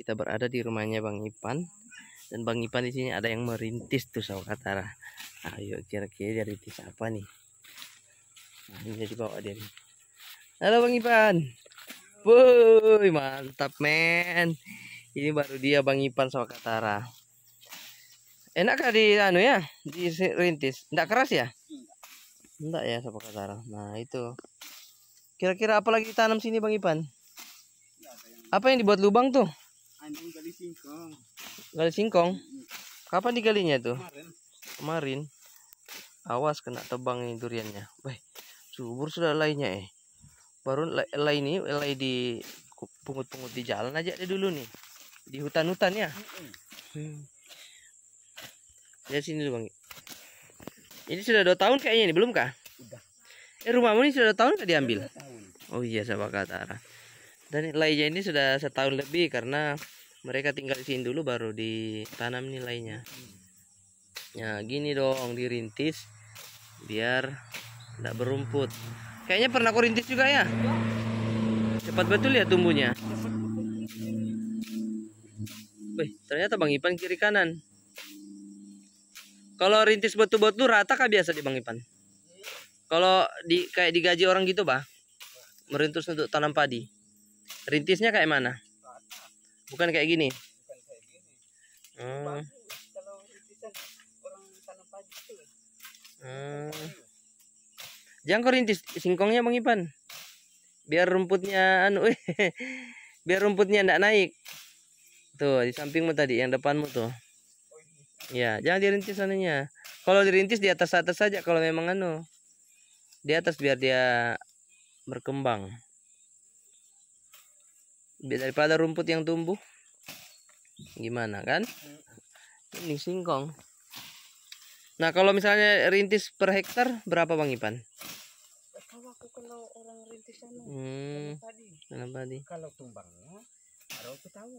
kita berada di rumahnya Bang Ipan dan Bang Ipan di sini ada yang merintis tuh Katara. Ayo kira-kira dia rintis apa nih? Nah, ini jadi bawa dia nih. Halo Bang Ipan. Woi, mantap men. Ini baru dia Bang Ipan sama Katara. Enak kah di anu ya? Di rintis. Enggak keras ya? Enggak ya sama Katara. Nah, itu. Kira-kira apa lagi tanam sini Bang Ipan? Apa yang dibuat lubang tuh? Anjing gali singkong. Gali singkong. Kapan digalinya tuh? Kemarin. Kemarin. Awas kena tebang ini duriannya. Wah, subur sudah lainnya eh. Baru lay ini lay di pungut-pungut di jalan aja deh dulu nih. Di hutan-hutan ya. Hmm. Ya sini dulu Bang. Ini sudah dua tahun kayaknya ini belum kah? Udah. Eh rumahmu ini sudah dua tahun kah diambil? Tahun. Oh iya sahabat kata Dan laynya ini sudah setahun lebih karena mereka tinggal di sini dulu baru ditanam nih laynya. Ya gini dong dirintis biar tidak berumput. Kayaknya pernah kau rintis juga ya? Cepat betul ya tumbuhnya. Wih, ternyata Bang Ipan kiri kanan. Kalau rintis betul-betul rata kah biasa di Bang Ipan? Kalau di kayak digaji orang gitu, Bah? Merintis untuk tanam padi. Rintisnya kayak mana? Bukan kayak gini. Bukan kayak gini. Hmm. Bagus kalau rintisan orang tanam padi itu. hmm. Jangan kau rintis singkongnya Bang Ipan. Biar rumputnya anu biar rumputnya ndak naik. Tuh, di sampingmu tadi, yang depanmu tuh. Oh. Ya, jangan dirintis anunya. Kalau dirintis di atas atas saja kalau memang anu. Di atas biar dia berkembang. Daripada rumput yang tumbuh. Gimana kan? Ini singkong. Nah, kalau misalnya rintis per hektar berapa Bang Ipan? Tahu aku kalau orang rintisan Hmm, padi. tanam padi. Kalau tumbangnya baru aku tahu.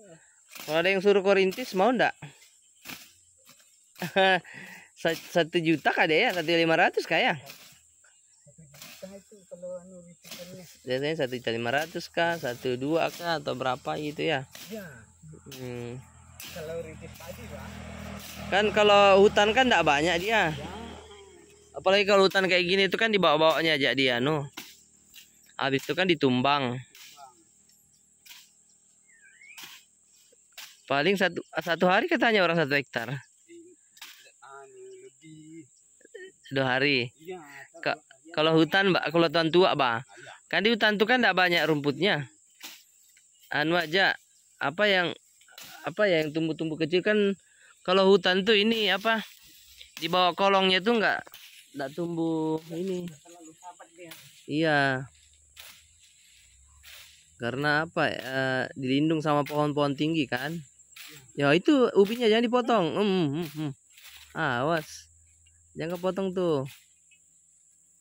Kalau ada yang suruh kau rintis mau ndak? Sa- Satu juta kah ya? Satu lima ratus kayak? Kalau anu rintisannya. Biasanya satu juta lima ratus kah? Satu dua kah? Atau berapa gitu ya? Ya. Hmm. Kalau rintis padi lah. Kan kalau hutan kan ndak banyak dia. Ya. Apalagi kalau hutan kayak gini itu kan dibawa-bawanya aja dia no. Habis itu kan ditumbang. Paling satu satu hari katanya orang satu hektar. Anu. Dua hari. Iya. Kak, kalau- hutan, Mbak, kalau hutan tua, Mbak. Ah, ya. Kan di hutan tuh kan ndak banyak rumputnya. Anu aja apa yang apa ya yang tumbuh-tumbuh kecil kan kalau hutan tuh ini apa di bawah kolongnya tuh nggak nggak tumbuh ini. Iya. Karena apa ya dilindung sama pohon-pohon tinggi kan. Ya itu ubinya jangan dipotong. Hmm, hmm, hmm. Awas. Jangan kepotong tuh.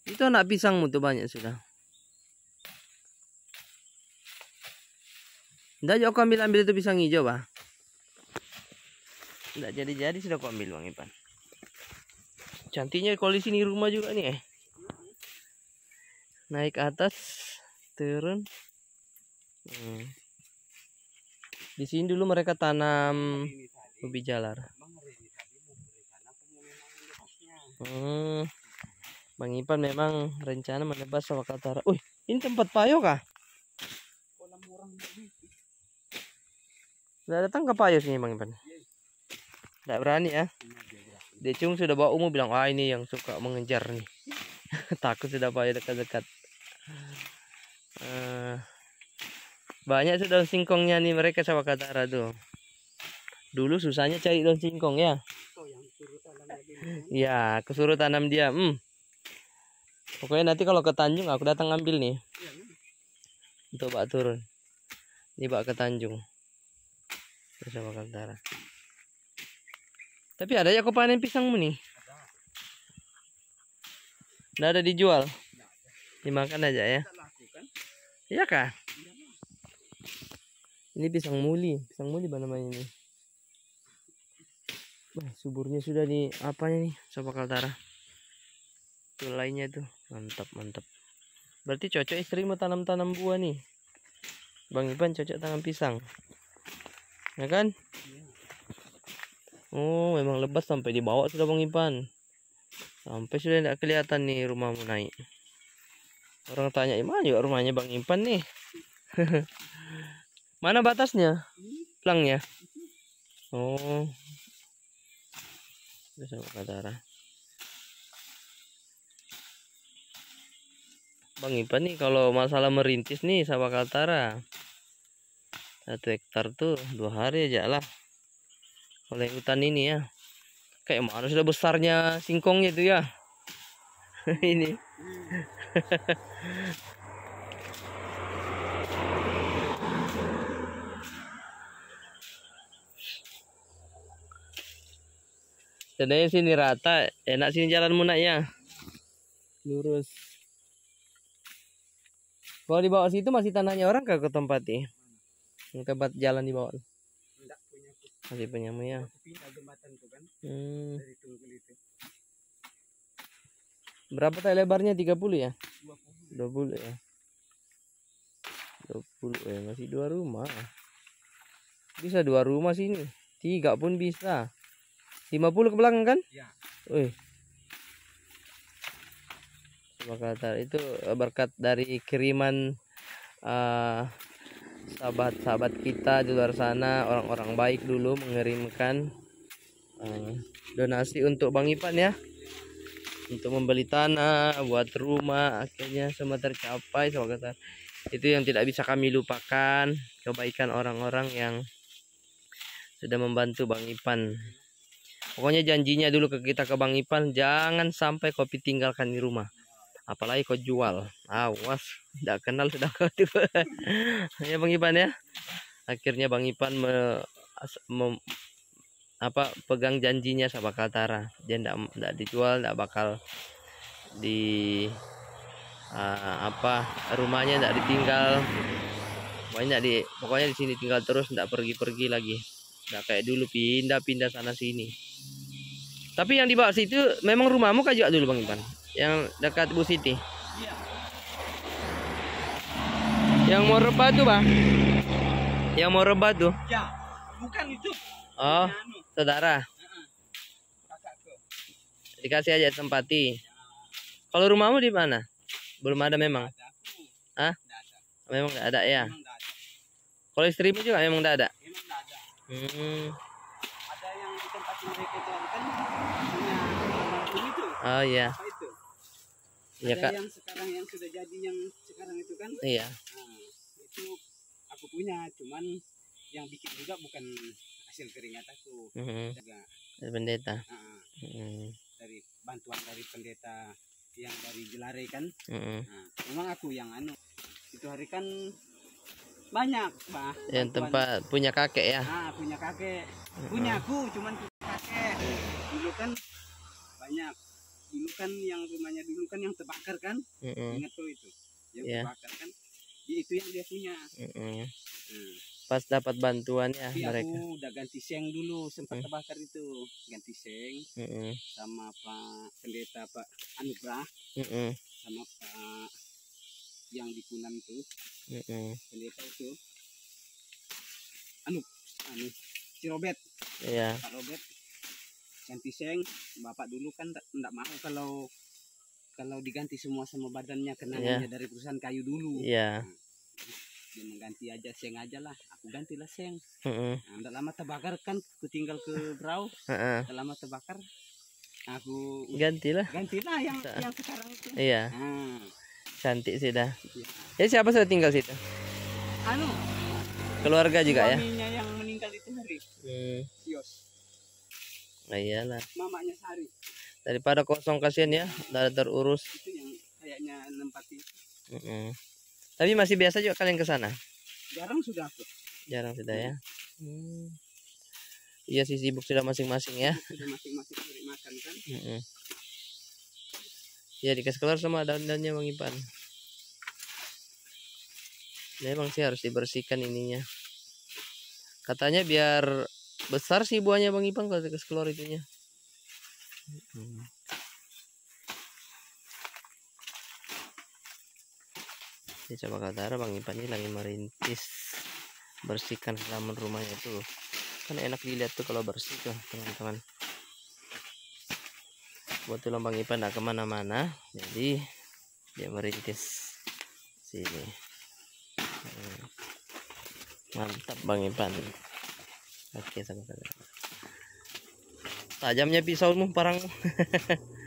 Itu anak pisangmu tuh banyak sudah. Nggak jauh kau ambil ambil itu pisang hijau bah. Nggak jadi jadi sudah kau ambil bang Ipan. Cantiknya kalau di sini rumah juga nih eh. Naik atas, turun. Hmm. Di sini dulu mereka tanam ubi jalar. Hmm. Bang Ipan memang rencana menebas sama Katara. Wih, ini tempat payo kah? Kolam orang. Udah datang ke payo sini Bang Ipan? Tidak berani ya. Decung sudah bawa umum bilang, wah ini yang suka mengejar nih. Takut sudah payo dekat-dekat. Eh, banyak sudah daun singkongnya nih mereka sama Katara tuh. Dulu susahnya cari daun singkong ya. Oh yang suruh tanam lagi. ini. Ya, aku suruh tanam dia. Hmm. Pokoknya nanti kalau ke Tanjung aku datang ambil nih. Untuk bak turun. Ini bak ke Tanjung. Bersama Kaltara. Tapi ada ya kau panen pisangmu nih. Ada. Ada dijual. Dimakan aja ya. Iya kah? Ini pisang muli. Pisang muli apa namanya ini? Wah, suburnya sudah di apanya nih, Sobat Kaltara. Tuh lainnya tuh. Mantap, mantap. Berarti cocok istri mau tanam-tanam buah nih. Bang Ipan cocok tanam pisang. Ya kan? Oh, memang lebat sampai dibawa sudah Bang Ipan. Sampai sudah tidak kelihatan nih rumahmu naik. Orang tanya, mana juga rumahnya Bang Ipan nih? Mana batasnya? Pelangnya? Oh. Bisa kata Bang Ipan nih kalau masalah merintis nih sawah Kaltara. Satu hektar tuh dua hari aja lah. Yang hutan ini ya. Kayak mana sudah besarnya singkongnya itu ya. Ini. Sebenarnya sini rata, enak sini jalan munaknya. Lurus. Kalau di bawah situ masih tanahnya orang kah ke tempat ini? Yang tempat jalan di bawah. Enggak punya aku. Masih penyamu ya. Aku pindah jembatan tuh kan Hmm. dari Tunggul itu. Berapa tadi lebarnya? 30 ya? 20. 20 ya. 20 ya, masih dua rumah. Bisa dua rumah sini. Tiga pun bisa. 50 ke belakang kan? Ya. Wih. Coba kata itu berkat dari kiriman eh, sahabat-sahabat kita di luar sana, orang-orang baik dulu mengirimkan eh, donasi untuk Bang Ipan ya. Untuk membeli tanah, buat rumah, akhirnya semua tercapai sama kata. Itu yang tidak bisa kami lupakan, kebaikan orang-orang yang sudah membantu Bang Ipan. Pokoknya janjinya dulu ke kita ke Bang Ipan, jangan sampai kopi tinggalkan di rumah. Apalagi kau jual. Awas, tidak kenal sudah kau itu. ya Bang Ipan ya. Akhirnya Bang Ipan me, mem- apa pegang janjinya sama Kaltara. Dia tidak tidak dijual, tidak bakal di ah, apa rumahnya tidak ditinggal. Pokoknya di pokoknya di sini tinggal terus, tidak pergi-pergi lagi. Nggak kayak dulu pindah-pindah sana sini. Tapi yang di bawah situ memang rumahmu juga dulu Bang Ipan? Yang dekat Bu Siti. Yang mau rebah tuh, Bang. Yang mau rebah tuh. Ya. Bukan itu. Oh, anu. saudara. Dikasih aja tempati. Kalau rumahmu di mana? Belum ada memang. Hah? Memang nggak ada ya. Kalau istrimu juga memang nggak ada. Hmm. Ada yang di tempat mereka itu ada kan punya almarhum itu. Oh iya. Itu? Iya, ada Kak. yang sekarang yang sudah jadi yang sekarang itu kan. Iya. Nah, itu aku punya, cuman yang bikin juga bukan hasil keringat aku. Mhm. Juga Pendeta. nah, Mhm. dari bantuan dari pendeta yang dari Jelare kan. Mhm. Nah, memang aku yang anu. Itu hari kan banyak, Pak. Yang tempat punya kakek ya. Ah, punya kakek. Punya aku, cuman punya kakek. Dulu kan banyak. Dulu kan yang rumahnya dulu kan yang terbakar kan? Mhm. Ingat tuh itu. Yang Iya. terbakar kan? Ya, itu yang dia punya. Mhm. Nah, Pas dapat bantuan ya tapi mereka. aku udah ganti seng dulu, sempat Hmm. terbakar itu. Ganti seng Mhm. sama Pak Pendeta Pak Anugrah Mhm. sama Pak yang di Punan itu, Mhm. pendeta itu. Anu, anu, si Robert. Iya. Pak Robert ganti seng bapak dulu kan tidak mau kalau kalau diganti semua sama badannya kenangannya dari perusahaan kayu dulu Iya. dia mengganti aja seng aja lah aku gantilah seng nah, tidak lama terbakar kan aku tinggal ke Brau Heeh. tidak lama terbakar aku Gantilah. gantilah yang Bisa. yang sekarang itu Iya. nah, Cantik sih dah. iya. Ya siapa sudah tinggal situ? anu Keluarga juga ya. yang meninggal itu hari Hmm. Yos Nah, iyalah. mamanya Sari Daripada kosong kasihan ya, udah terurus. itu yang kayaknya nempati Mm-mm. Tapi masih biasa juga kalian ke sana. jarang sudah aku Jarang sudah ya. Hmm. Iya sih sibuk sudah masing-masing ya. sudah masing-masing cari makan kan Mm-mm. Ya dikasih keluar sama daun-daunnya Bang Ipan. Memang sih harus dibersihkan ininya. Katanya biar besar sih buahnya Bang Ipan kalau dikasih keluar itunya. Mm. Ini coba kata Bang Ipan ini lagi merintis bersihkan halaman rumahnya itu kan enak dilihat tuh kalau bersih tuh teman-teman buat tulang Bang Ipan tidak ke mana-mana jadi dia merintis sini Hmm. mantap Bang Ipan oke sama-sama. Tajamnya pisaumu parang